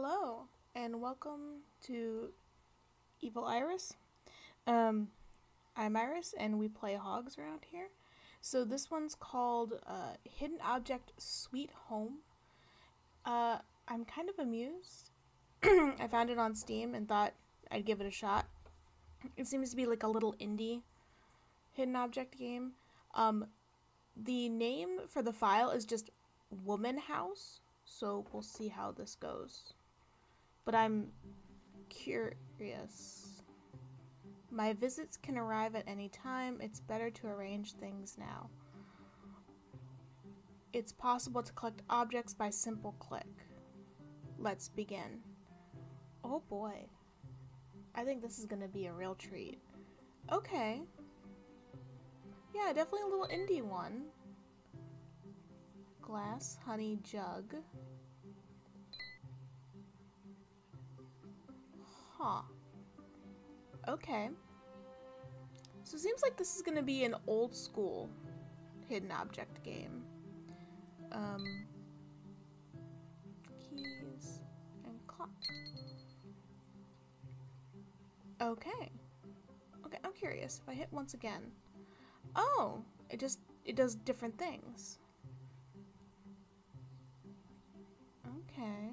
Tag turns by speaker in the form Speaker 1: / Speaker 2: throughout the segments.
Speaker 1: Hello, and welcome to Evil Eyris. Um, I'm Iris, and we play hogs around here. So this one's called uh, Hidden Object Sweet Home. Uh, I'm kind of amused. I found it on Steam and thought I'd give it a shot. It seems to be like a little indie hidden object game. Um, the name for the file is just Woman House, so we'll see how this goes. But I'm curious. My visits can arrive at any time. It's better to arrange things now. It's possible to collect objects by simple click. Let's begin. Oh boy. I think this is going to be a real treat. Okay. Yeah, definitely a little indie one. Glass honey jug. Huh. Okay. So it seems like this is going to be an old school hidden object game. Um, keys and clock. Okay. Okay, I'm curious. If I hit once again. Oh, it just, it does different things. Okay.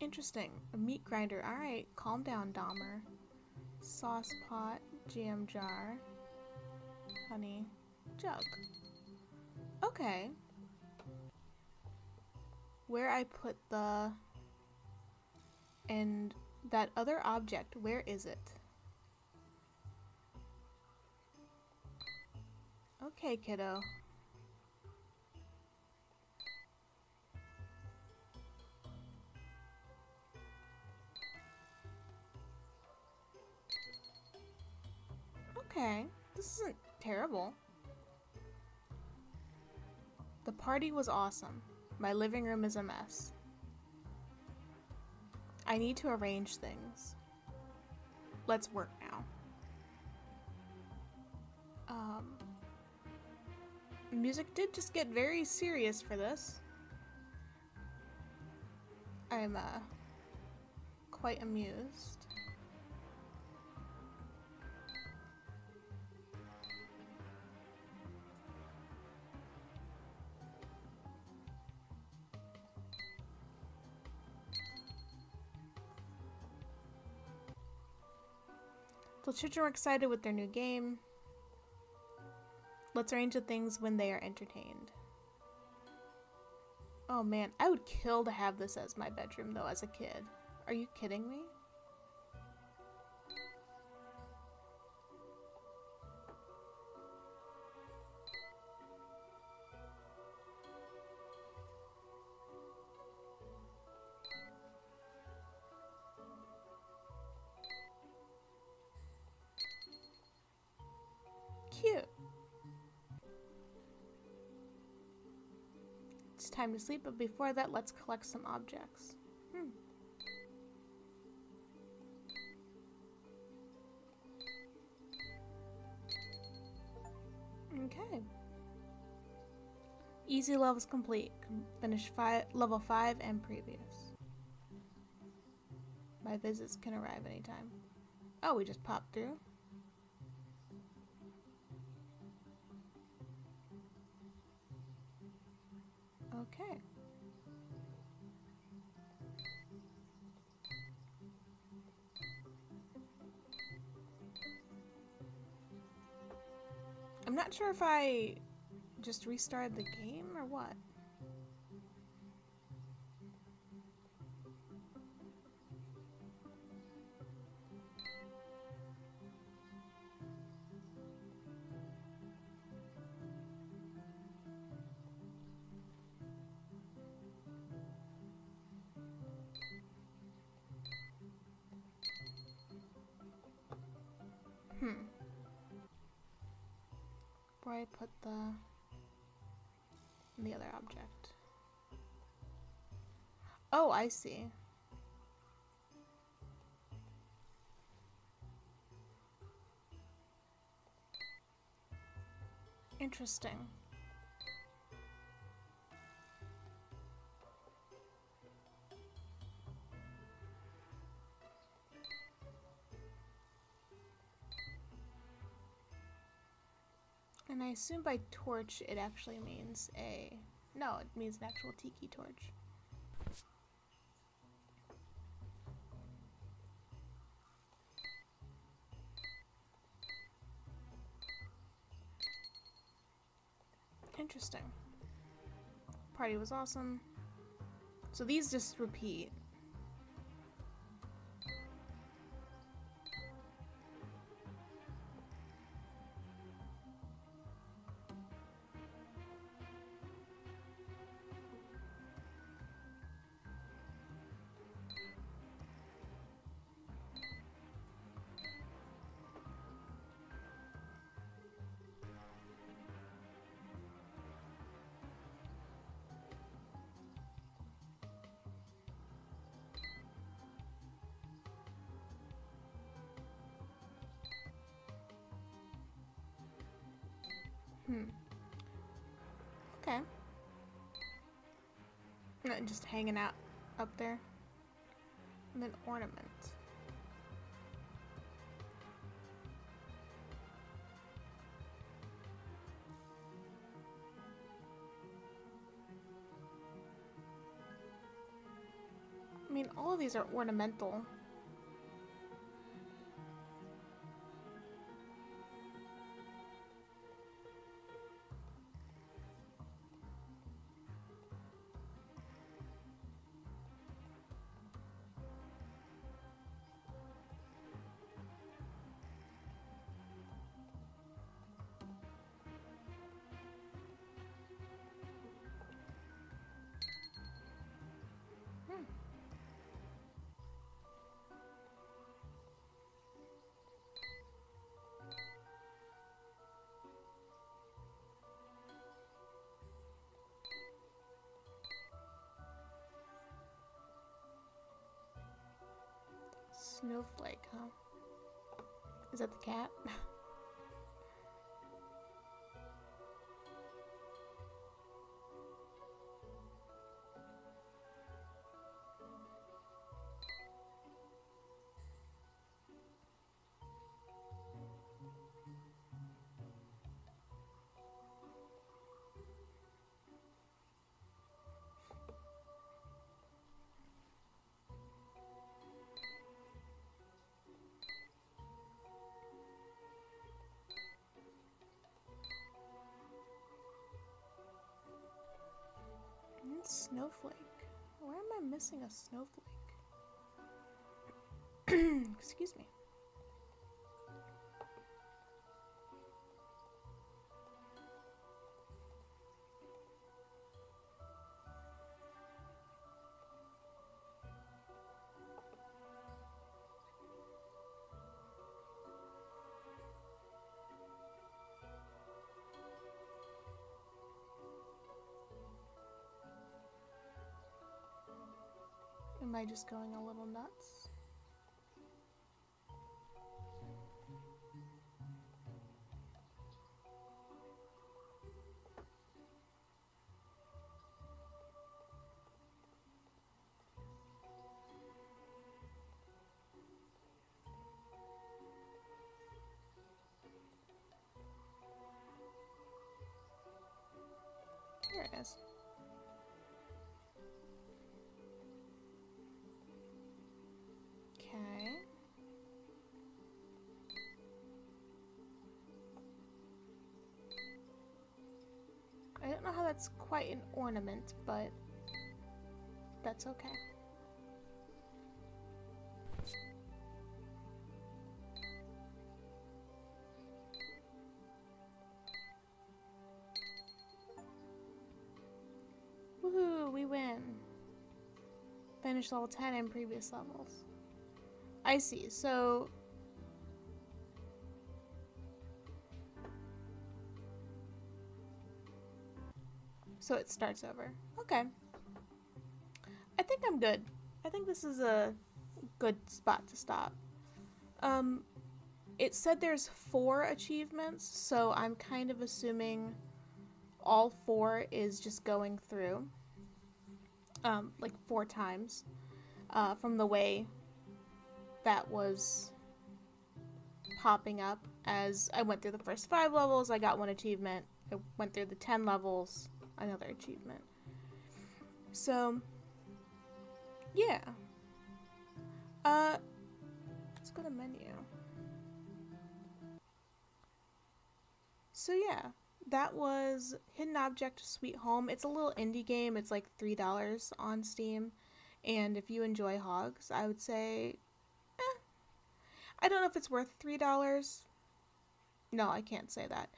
Speaker 1: Interesting. A meat grinder. Alright, calm down, Dahmer. Sauce pot, jam jar, honey, jug. Okay. Where I put the... And that other object, where is it? Okay, kiddo. Okay, this isn't terrible. The party was awesome. My living room is a mess. I need to arrange things. Let's work now. Um, music did just get very serious for this. I'm uh, quite amused. The children are excited with their new game. Let's arrange the things when they are entertained. Oh man, I would kill to have this as my bedroom though as a kid. Are you kidding me? Time to sleep, but before that, let's collect some objects. Hmm. Okay. Easy levels complete. Finish five, level 5 and previous. My visits can arrive anytime. Oh, we just popped through. Okay. I'm not sure if I just restarted the game or what. Hmm. Where I put the the other object. Oh, I see. Interesting. And I assume by torch it actually means a... No, it means an actual tiki torch. Interesting. Party was awesome. So these just repeat. Not just hanging out up there. And then ornament. I mean, all of these are ornamental. Snowflake, huh? Is that the cat? snowflake. Where am I missing a snowflake? Excuse me. Am I just going a little nuts? Here it is. Okay. I don't know how that's quite an ornament, but that's okay. Woohoo, we win. Finished level 10 in previous levels. I see. So So it starts over. Okay. I think I'm good. I think this is a good spot to stop. Um it said there's four achievements, so I'm kind of assuming all four is just going through, um, like four times, uh, from the way that was popping up as I went through the first five levels. I got one achievement. I went through the ten levels, another achievement. So, yeah. Uh, let's go to menu. So yeah, that was Hidden Object Sweet Home. It's a little indie game. It's like $3 on Steam. And if you enjoy hogs, I would say. I don't know if it's worth $3. No, I can't say that.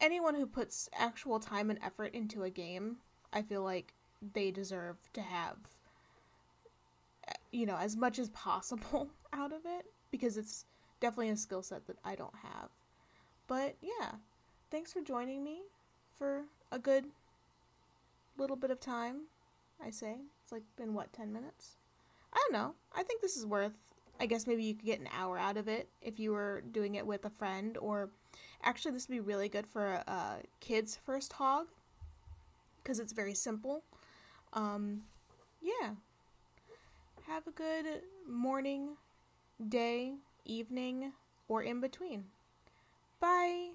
Speaker 1: Anyone who puts actual time and effort into a game, I feel like they deserve to have you know, as much as possible out of it because it's definitely a skill set that I don't have. But yeah, thanks for joining me for a good little bit of time. I say it's like been what 10 minutes. I don't know. I think this is worth I guess maybe you could get an hour out of it if you were doing it with a friend or actually this would be really good for a, a kid's first hog because it's very simple. Um yeah. Have a good morning, day, evening, or in between. Bye.